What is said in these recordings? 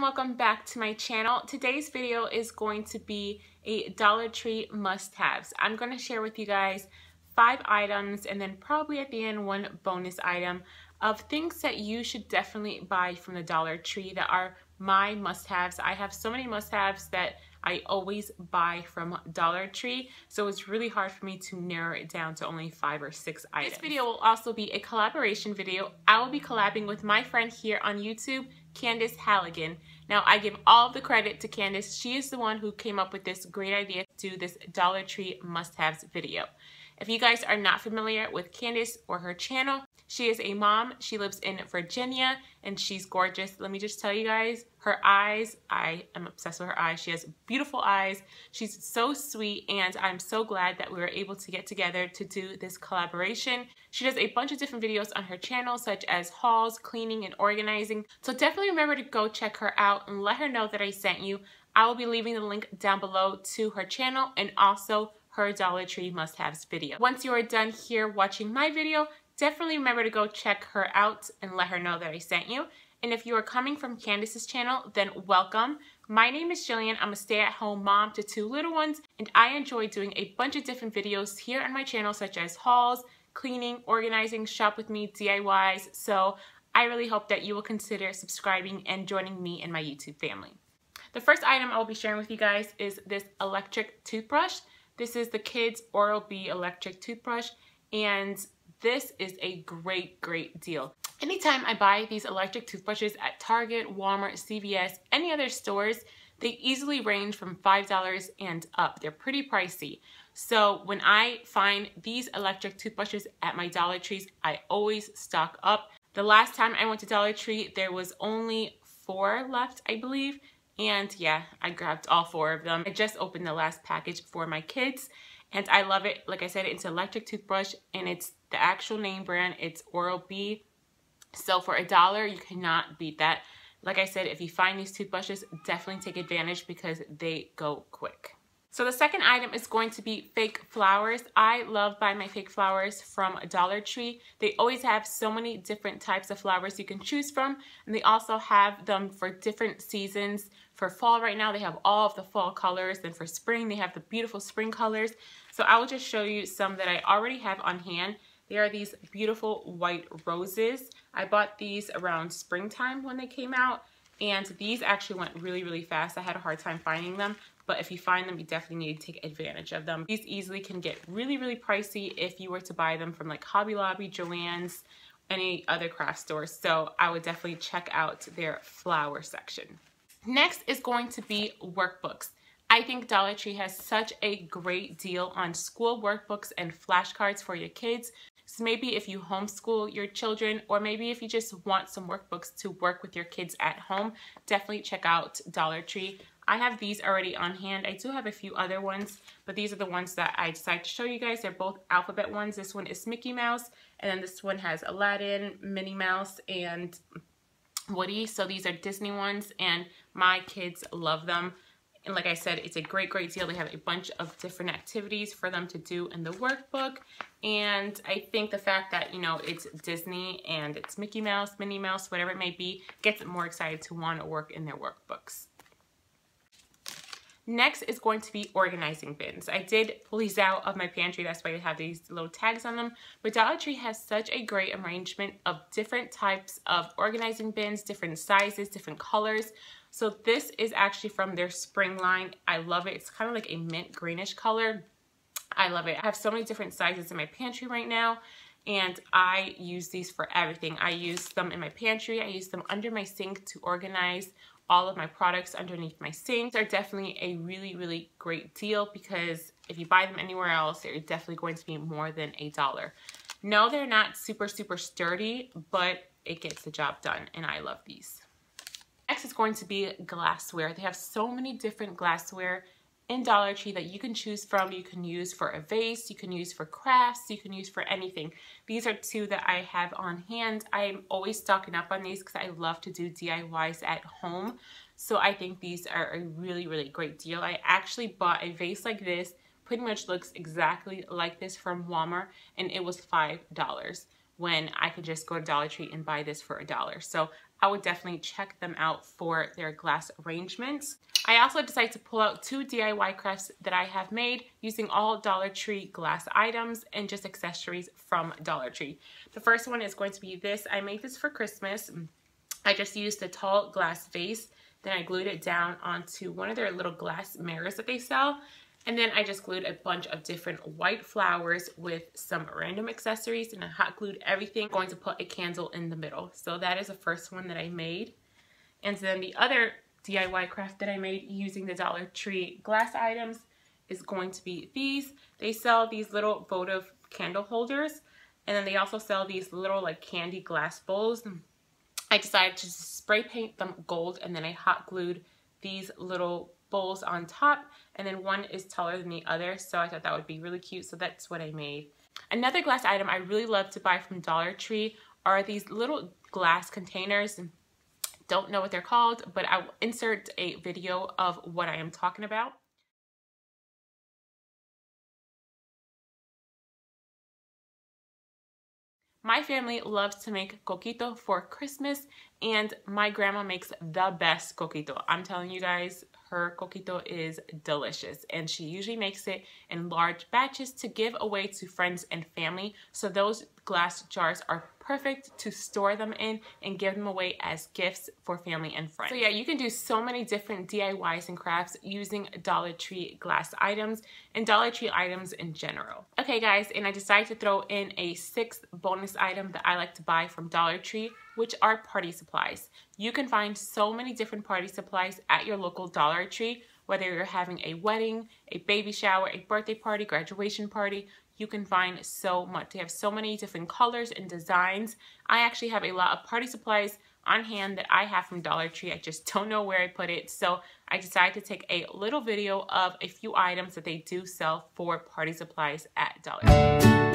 and welcome back to my channel. Today's video is going to be a Dollar Tree must-haves. I'm going to share with you guys five items and then probably at the end one bonus item of things that you should definitely buy from the Dollar Tree that are my must-haves. I have so many must-haves that I always buy from Dollar Tree, so it's really hard for me to narrow it down to only five or six items. This video will also be a collaboration video. I will be collabing with my friend here on YouTube, Candice Halligan. Now, I give all the credit to Candice. She is the one who came up with this great idea to do this Dollar Tree must-haves video. If you guys are not familiar with Candice or her channel, she is a mom. She lives in Virginia and she's gorgeous. Let me just tell you guys, her eyes, I am obsessed with her eyes. She has beautiful eyes. She's so sweet and I'm so glad that we were able to get together to do this collaboration. She does a bunch of different videos on her channel such as hauls, cleaning, and organizing. So definitely remember to go check her out and let her know that I sent you. I will be leaving the link down below to her channel and also her Dollar Tree must-haves video. Once you are done here watching my video, definitely remember to go check her out and let her know that I sent you. And if you are coming from Candice's channel, then welcome. My name is Jillian. I'm a stay-at-home mom to two little ones, and I enjoy doing a bunch of different videos here on my channel, such as hauls, cleaning, organizing, shop with me, DIYs. So I really hope that you will consider subscribing and joining me in my YouTube family. The first item I will be sharing with you guys is this electric toothbrush. This is the Kids Oral-B electric toothbrush, and this is a great, great deal. Anytime I buy these electric toothbrushes at Target, Walmart, CVS, any other stores, they easily range from $5 and up. They're pretty pricey. So when I find these electric toothbrushes at my Dollar Trees, I always stock up. The last time I went to Dollar Tree, there was only four left, I believe. And yeah, I grabbed all four of them. I just opened the last package for my kids and I love it. Like I said, it's an electric toothbrush and it's the actual name brand. It's Oral-B. So for a dollar, you cannot beat that. Like I said, if you find these toothbrushes, definitely take advantage because they go quick. So the second item is going to be fake flowers. I love buying my fake flowers from Dollar Tree. They always have so many different types of flowers you can choose from. And they also have them for different seasons. For fall right now, they have all of the fall colors. Then for spring, they have the beautiful spring colors. So I will just show you some that I already have on hand. They are these beautiful white roses. I bought these around springtime when they came out. And these actually went really, really fast. I had a hard time finding them, but if you find them, you definitely need to take advantage of them. These easily can get really, really pricey if you were to buy them from like Hobby Lobby, Joann's, any other craft stores. So I would definitely check out their flower section. Next is going to be workbooks. I think Dollar Tree has such a great deal on school workbooks and flashcards for your kids. So maybe if you homeschool your children or maybe if you just want some workbooks to work with your kids at home, definitely check out Dollar Tree. I have these already on hand. I do have a few other ones, but these are the ones that I decided to show you guys. They're both alphabet ones. This one is Mickey Mouse, and then this one has Aladdin, Minnie Mouse, and Woody. So these are Disney ones, and my kids love them. And like I said, it's a great, great deal. They have a bunch of different activities for them to do in the workbook. And I think the fact that, you know, it's Disney and it's Mickey Mouse, Minnie Mouse, whatever it may be, gets them more excited to want to work in their workbooks. Next is going to be organizing bins. I did pull these out of my pantry. That's why I have these little tags on them. But Dollar Tree has such a great arrangement of different types of organizing bins, different sizes, different colors. So this is actually from their spring line. I love it. It's kind of like a mint greenish color. I love it. I have so many different sizes in my pantry right now and I use these for everything. I use them in my pantry. I use them under my sink to organize all of my products underneath my sink. They're definitely a really, really great deal because if you buy them anywhere else, they're definitely going to be more than a dollar. No, they're not super, super sturdy, but it gets the job done, and I love these. Next is going to be glassware. They have so many different glassware in Dollar Tree that you can choose from. You can use for a vase, you can use for crafts, you can use for anything. These are two that I have on hand. I'm always stocking up on these because I love to do DIYs at home. So I think these are a really, really great deal. I actually bought a vase like this, pretty much looks exactly like this from Walmart, and it was $5 when I could just go to Dollar Tree and buy this for a dollar. So I would definitely check them out for their glass arrangements. I also decided to pull out two DIY crafts that I have made using all Dollar Tree glass items and just accessories from Dollar Tree. The first one is going to be this. I made this for Christmas. I just used a tall glass vase. Then I glued it down onto one of their little glass mirrors that they sell. And then I just glued a bunch of different white flowers with some random accessories and I hot glued everything. I'm going to put a candle in the middle. So that is the first one that I made. And then the other DIY craft that I made using the Dollar Tree glass items is going to be these. They sell these little votive candle holders and then they also sell these little like candy glass bowls. I decided to spray paint them gold and then I hot glued these little bowls on top and then one is taller than the other so I thought that would be really cute so that's what I made. Another glass item I really love to buy from Dollar Tree are these little glass containers don't know what they're called but I will insert a video of what I am talking about. My family loves to make coquito for Christmas and my grandma makes the best coquito. I'm telling you guys, her coquito is delicious and she usually makes it in large batches to give away to friends and family. So those glass jars are perfect to store them in and give them away as gifts for family and friends. So yeah, you can do so many different DIYs and crafts using Dollar Tree glass items and Dollar Tree items in general. Okay guys, and I decided to throw in a sixth bonus item that I like to buy from Dollar Tree, which are party supplies. You can find so many different party supplies at your local Dollar Tree, whether you're having a wedding, a baby shower, a birthday party, graduation party, you can find so much. They have so many different colors and designs. I actually have a lot of party supplies on hand that I have from Dollar Tree. I just don't know where I put it. So I decided to take a little video of a few items that they do sell for party supplies at Dollar Tree.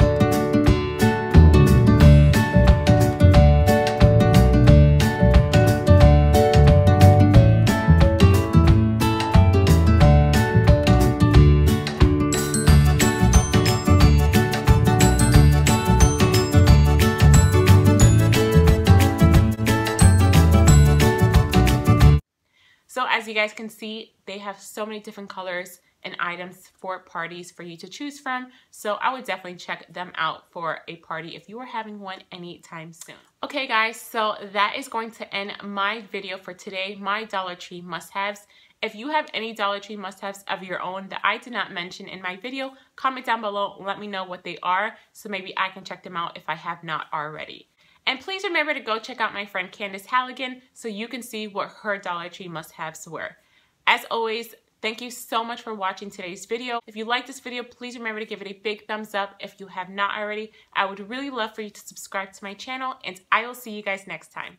As you guys can see, they have so many different colors and items for parties for you to choose from. So I would definitely check them out for a party if you are having one anytime soon. Okay guys, so that is going to end my video for today, my Dollar Tree must-haves. If you have any Dollar Tree must-haves of your own that I did not mention in my video, comment down below let me know what they are so maybe I can check them out if I have not already. And please remember to go check out my friend Candice Halligan so you can see what her Dollar Tree must-haves were. As always, thank you so much for watching today's video. If you like this video, please remember to give it a big thumbs up. If you have not already, I would really love for you to subscribe to my channel and I will see you guys next time.